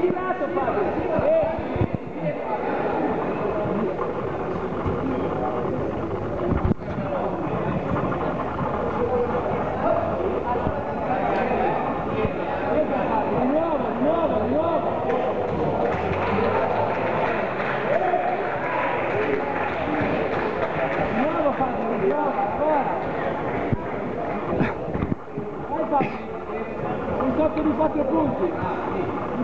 direto, Fábio. Tocco di 4 punti. Di